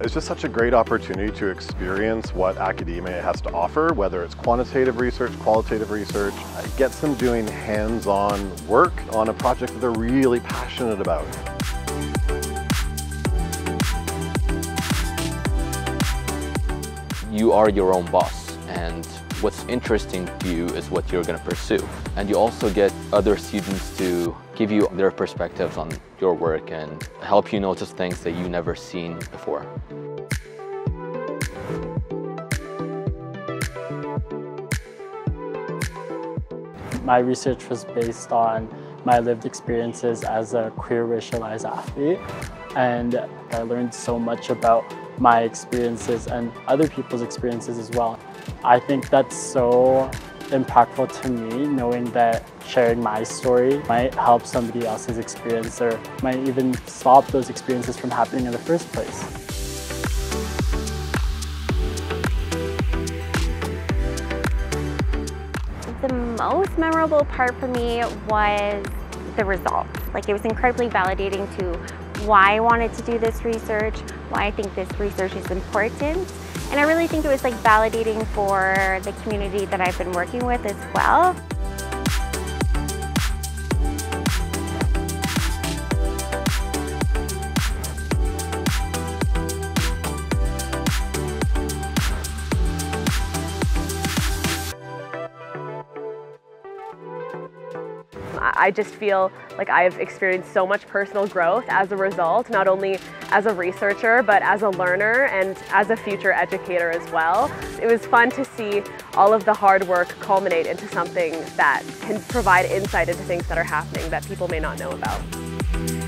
It's just such a great opportunity to experience what academia has to offer, whether it's quantitative research, qualitative research. Uh, it gets them doing hands-on work on a project that they're really passionate about. You are your own boss and what's interesting to you is what you're going to pursue. And you also get other students to give you their perspectives on your work and help you notice things that you never seen before. My research was based on my lived experiences as a queer racialized athlete and I learned so much about my experiences and other people's experiences as well. I think that's so impactful to me knowing that sharing my story might help somebody else's experience or might even stop those experiences from happening in the first place. The most memorable part for me was the results. Like it was incredibly validating to why I wanted to do this research, why I think this research is important. And I really think it was like validating for the community that I've been working with as well. I just feel like I've experienced so much personal growth as a result, not only as a researcher, but as a learner and as a future educator as well. It was fun to see all of the hard work culminate into something that can provide insight into things that are happening that people may not know about.